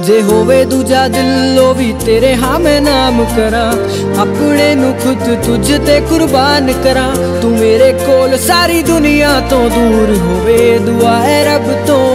ਜੇ ਹੋਵੇ ਦੂਜਾ ਦਿਲ, ਉਹ ਵੀ ਤੇਰੇ ਹਾਂ ਮੈਂ ਨਾਮ ਕਰਾਂ। ਆਪਣੇ ਨੂੰ ਖੁਦ ਤੁਝ ਤੇ ਕੁਰਬਾਨ ਕਰਾਂ। ਤੂੰ ਮੇਰੇ ਕੋਲ ਸਾਰੀ ਦੁਨੀਆ ਤੋਂ ਦੂਰ ਹੋਵੇ, ਦੁਆ ਹੈ ਰੱਬ ਤੋਂ।